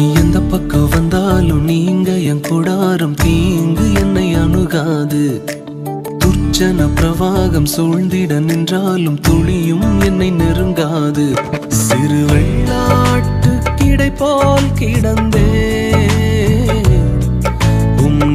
எந்த பக்கம் வந்தாலும் நீங்க என் கூடாரம் தீங்கு என்னை அணுகாது. துர்ச்சன பிரவாகம் சூழ்ந்திட நின்றாலும் துளியும் என்னை நெருங்காது. சிறு வெள்ளாட்டு கிடை போல் கிடந்தே. உம்